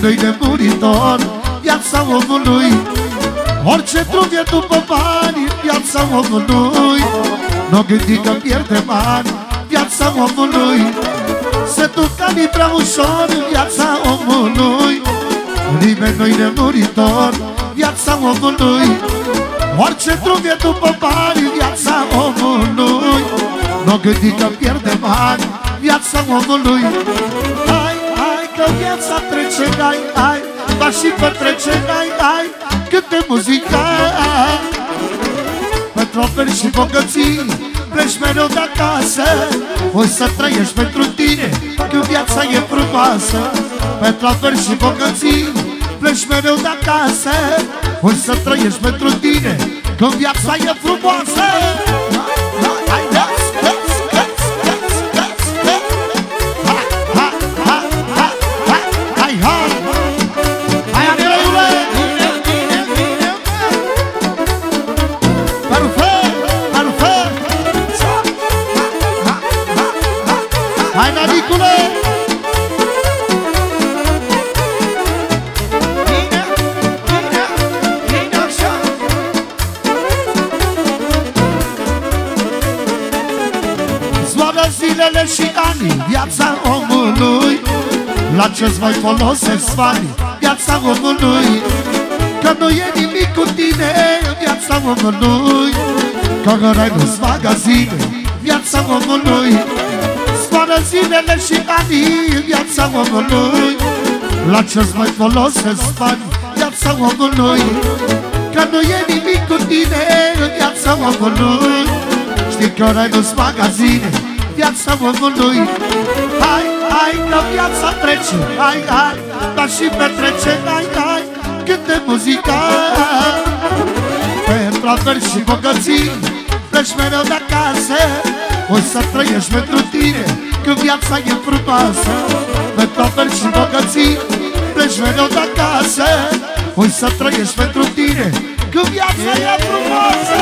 Nimeni nu-i nemuritor Viața omului. Orice drum e după bani Viața omului. Nu gândi că pierde bani Viața omului. Se duc ca prea ușor Viața omului. Nimeni nu-i nemuritor Viața omului. Orice drum e după bani Viața omului. Nu gândi că pierde bani Viața omului. Hai, hai că viața trece Hai, hai, dar și petrece Hai, hai, câte muzică Pentru oferi și bogății Pleci mereu de acasă O să trăiești pentru tine Că viața e frumoasă. Pentru oferi și bogății Pleci mereu de acasă O să trăiești pentru tine Că viața e frumoasă Hai, Nanicule! Zboară zilele și anii Viața omului. La ce-ți mai folosesc banii? Viața omului. Că nu e nimic cu tine Viața omului. Că gărai nu-s magazine Viața omului Zboară zilele și anii Viața omului. La ce-ți mai folosesc banii Viața omului? Că nu e nimic cu tine Viața omului. Știi că ora nu-s magazine Viața omului. Hai, hai, că viața trece Hai, hai, dar și petrece Hai, hai, câte muzica Pentru averi și bogății Pleci mereu de acasă O să trăiești pentru tine Că viața e frumoasă. Pentru averi și bogății Pleci mereu de acasă. O să trăiești pentru tine Că viața e frumoasă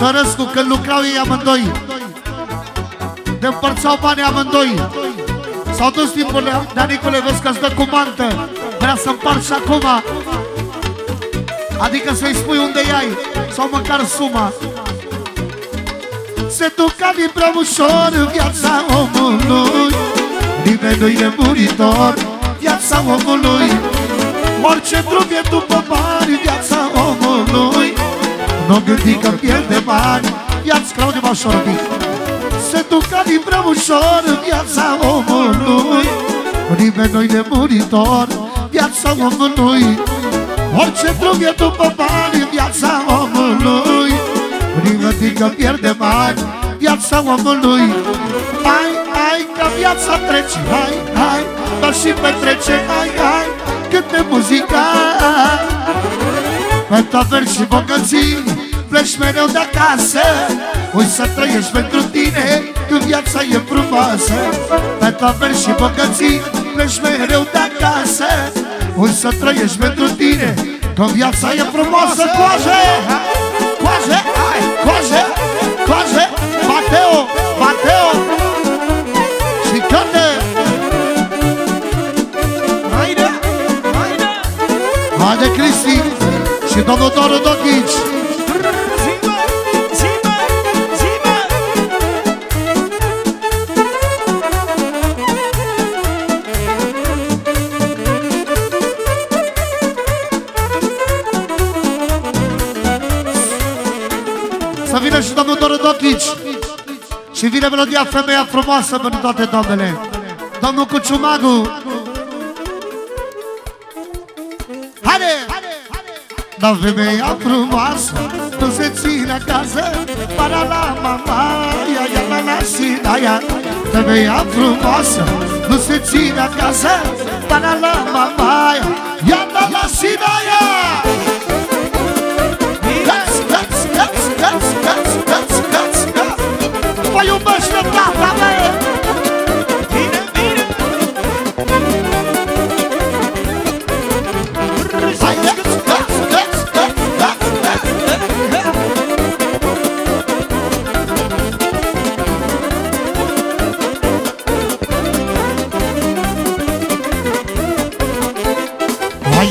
Ciorescu când lucrau ei amândoi. De împărțau banii amândoi. S-au dus timpul Danicule, vezi că-ți dă cu mantă. Vrea să împarți acum. Adică să-i spui unde ai Sau măcar suma. Se duc ca din prea ușor în viața omului. Nimeni nu-i nemuritor Viața omului. Orice drum e după bani Viața omului Nu gândi că pierde bani Ia-ți Claudiu Mașorovic Se duc ca din prea ușor în viața omului. Nimeni nu-i nemuritor Viața omului. Orice drum e după bani Viața omului. Nimeni că pierde bani Viața omului. Hai, hai, că viața trece Hai, hai, dar și petrece Hai, hai, câte muzica Pentru averi și bogății Pleci mereu de acasă Ui să trăiești pentru tine Că viața e frumoasă Pentru averi și bogății Pleci mereu de acasă Ui să trăiești pentru tine Că viața e frumoasă Coaje! Coaje! Hai! Coaje! Coaje! Mateo! Mateo! Și cântă! Haide! Haide! Haide, Cristi! Și domnul Doru Dochici! Melodia Femeia Frumoasă pentru toate doamnele Domnul Cuciumagu. Hai Dar femeia frumoasă Nu se ține acasă Para la mama Ia, ia, la, la, și da, ia Femeia frumoasă Nu se ține acasă Para la mama Ia, la, la, și da, ia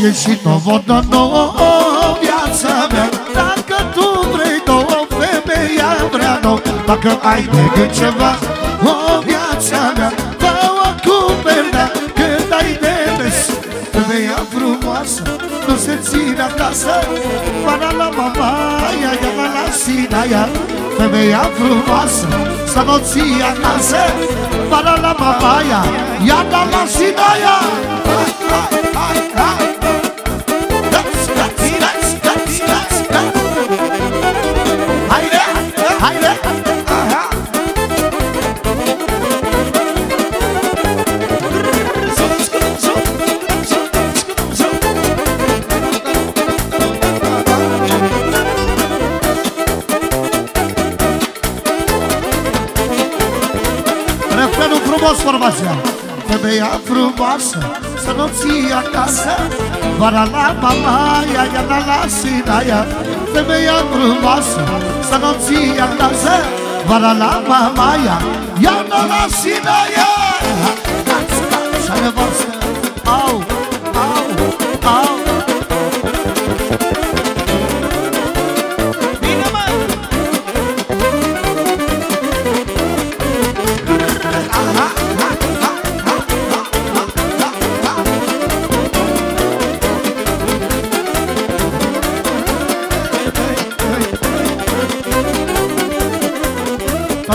ieșit o vodă nouă viața mea. Dacă tu vrei două femeia vrea două Dacă ai de gând ceva o viața mea. Două cu perdea când ai de mes Femeia frumoasă nu se ține acasă. Para la mama, ia, ia, la la sina, ia. Femeia frumoasă să nu ții acasă. Para la mama, ia, ia, la la sina, ia. Hai, hai, hai, hai Femeia frumoasă Să nu ții acasă. Vara la mama Ia, ia, la, la, sinaia Femeia frumoasă Să nu ții acasă. Vara la mama Ia, ia, la, la, sinaia Să ne vorbesc Au, au,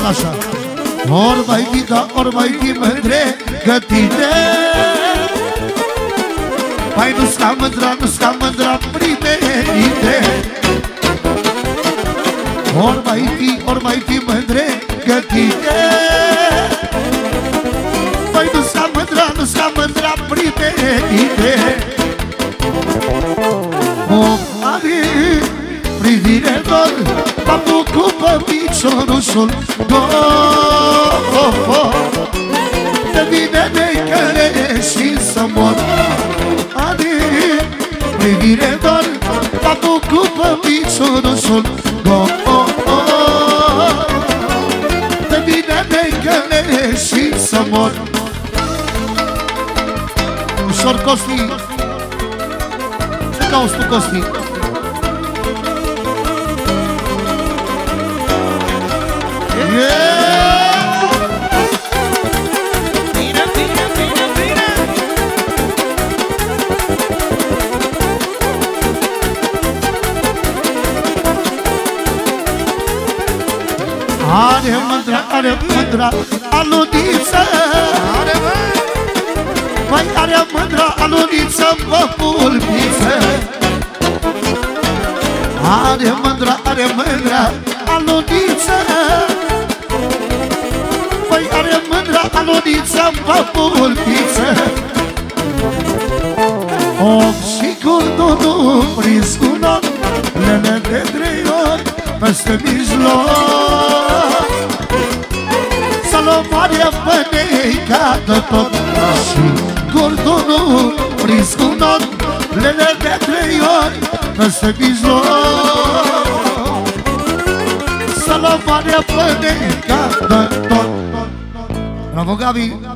au așa Ori mai ghida, ori mai ghi mândre gătite Mai nu sta mândra, nu sta mândra primenite Ori mai fi, ori mai fi mândre gătite Mai nu sta mândra, nu sta mândra primenite O Papul cu păpiciorușul oh, De vine de căre și să mor. Adi, privire doar Papul cu păpiciorușul oh, oh, oh. De vine de căre și să mor. Ușor Costi. Ce cauți tu Costi? Are mândra, are mândra, aluniță Are Mai are mândra, aluniță, mă pulpiță Are mândra, are mândra, aluniță Păi are mândra aluniță Mă pulpiță Om și cordonul prins cu not Lene de trei ori Peste mijloc. Salomarea păneica de tot Și cordonul prins cu not Lene de trei ori Peste mijloc. Salvare păneca de tot Bravo Gaby.